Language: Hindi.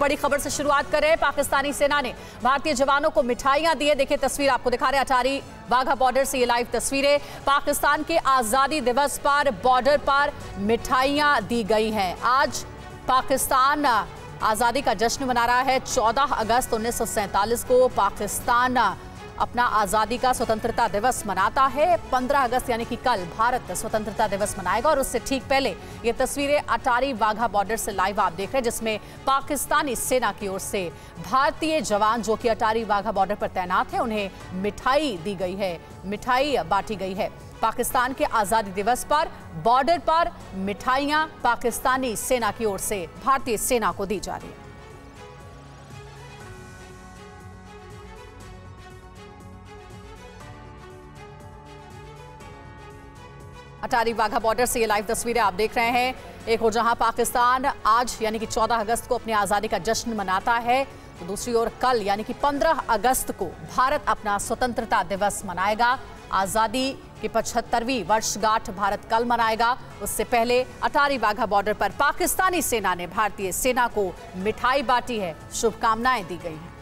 बड़ी खबर से शुरुआत करें पाकिस्तानी सेना ने भारतीय जवानों को मिठाइयाँ दी है। देखिए, तस्वीर आपको दिखा रहे अटारी वाघा बॉर्डर से ये लाइव तस्वीरें। पाकिस्तान के आज़ादी दिवस पर, बॉर्डर पर मिठाइयाँ दी गई हैं। आज पाकिस्तान आज़ादी का जश्न मना रहा है। 14 अगस्त उन्नीस सौ सैंतालीस को पाकिस्तान अपना आज़ादी का स्वतंत्रता दिवस मनाता है। 15 अगस्त यानी कि कल भारत स्वतंत्रता दिवस मनाएगा और उससे ठीक पहले ये तस्वीरें अटारी वाघा बॉर्डर से लाइव आप देख रहे हैं, जिसमें पाकिस्तानी सेना की ओर से भारतीय जवान जो कि अटारी वाघा बॉर्डर पर तैनात है, उन्हें मिठाई दी गई है। मिठाई बांटी गई है। पाकिस्तान के आज़ादी दिवस पर, बॉर्डर पर मिठाइयाँ पाकिस्तानी सेना की ओर से, भारतीय सेना को दी जा रही है। अटारी वाघा बॉर्डर से ये लाइव तस्वीरें आप देख रहे हैं। एक और जहाँ पाकिस्तान आज, यानी कि 14 अगस्त को अपनी आज़ादी का जश्न मनाता है तो दूसरी ओर कल, यानी कि 15 अगस्त को भारत अपना स्वतंत्रता दिवस मनाएगा। आज़ादी की पचहत्तरवीं वर्षगांठ भारत कल मनाएगा। उससे पहले अटारी वाघा बॉर्डर पर पाकिस्तानी सेना ने भारतीय सेना को मिठाई बांटी है। शुभकामनाएँ दी गई हैं।